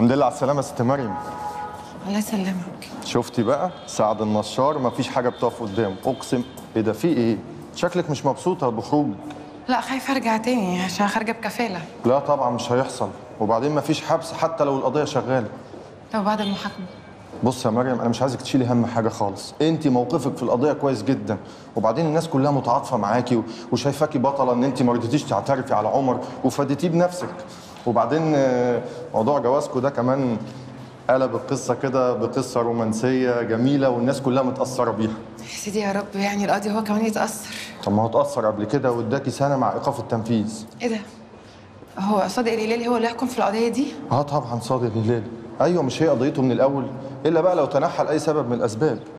الحمد لله على السلامة يا ست مريم. الله يسلمك. شفتي بقى؟ سعد النشار مفيش حاجة بتقف قدامه. أقسم إيه ده في إيه؟ شكلك مش مبسوطة بخروج لا خايفه أرجع تاني عشان خارجة بكفالة. لا طبعا مش هيحصل. وبعدين مفيش حبس حتى لو القضية شغالة. لو بعد المحاكمة؟ بص يا مريم أنا مش عايزك تشيلي هم حاجة خالص. أنت موقفك في القضية كويس جدا. وبعدين الناس كلها متعاطفة معاكي وشايفاكي بطلة إن أنت ما رضيتيش تعترفي على عمر وفادتيه بنفسك. وبعدين آه، موضوع جوازكوا ده كمان قلب القصة كده بقصة رومانسية جميلة والناس كلها متأثرة بيها. يا سيدي يا رب يعني القاضي هو كمان يتأثر. طب ما هو اتأثر قبل كده واداكي سنة مع إيقاف التنفيذ. إيه ده؟ هو صادق الهلالي هو اللي يحكم في القضية دي؟ آه طبعا صادق الهلالي أيوه مش هي قضيته من الأول. إلا بقى لو تنحى لاي سبب من الأسباب.